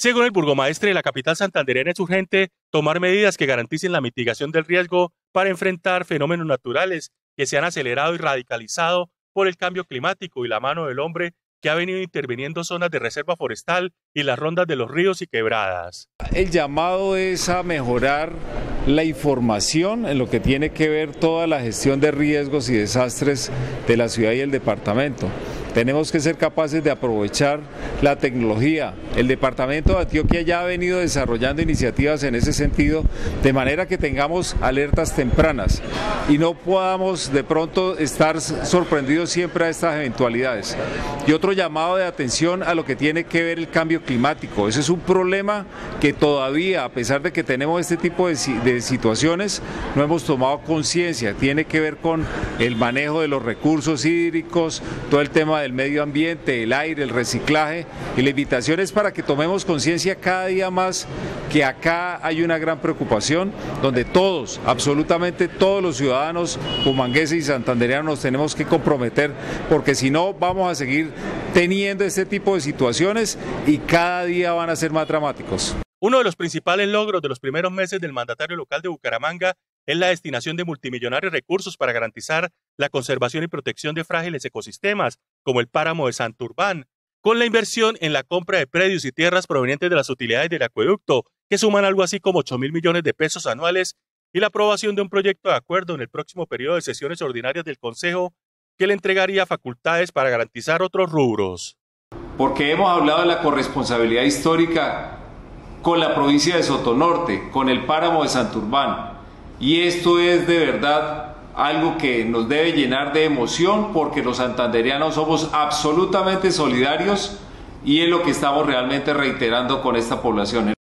Según el burgomaestre de la capital santandereana es urgente tomar medidas que garanticen la mitigación del riesgo para enfrentar fenómenos naturales que se han acelerado y radicalizado por el cambio climático y la mano del hombre que ha venido interviniendo zonas de reserva forestal y las rondas de los ríos y quebradas. El llamado es a mejorar la información en lo que tiene que ver toda la gestión de riesgos y desastres de la ciudad y el departamento. Tenemos que ser capaces de aprovechar la tecnología. El Departamento de Antioquia ya ha venido desarrollando iniciativas en ese sentido, de manera que tengamos alertas tempranas y no podamos de pronto estar sorprendidos siempre a estas eventualidades. Y otro llamado de atención a lo que tiene que ver el cambio climático. Ese es un problema que todavía, a pesar de que tenemos este tipo de, de situaciones, no hemos tomado conciencia. Tiene que ver con el manejo de los recursos hídricos, todo el tema del medio ambiente, el aire, el reciclaje. Y la invitación es para que tomemos conciencia cada día más que acá hay una gran preocupación donde todos, absolutamente todos los ciudadanos humangueses y santandereanos nos tenemos que comprometer porque si no vamos a seguir teniendo este tipo de situaciones y cada día van a ser más dramáticos. Uno de los principales logros de los primeros meses del mandatario local de Bucaramanga es la destinación de multimillonarios recursos para garantizar la conservación y protección de frágiles ecosistemas, como el páramo de Santurbán, con la inversión en la compra de predios y tierras provenientes de las utilidades del acueducto, que suman algo así como 8 mil millones de pesos anuales, y la aprobación de un proyecto de acuerdo en el próximo periodo de sesiones ordinarias del Consejo que le entregaría facultades para garantizar otros rubros. Porque hemos hablado de la corresponsabilidad histórica con la provincia de Sotonorte, con el páramo de Santurbán, y esto es de verdad algo que nos debe llenar de emoción porque los santanderianos somos absolutamente solidarios y es lo que estamos realmente reiterando con esta población.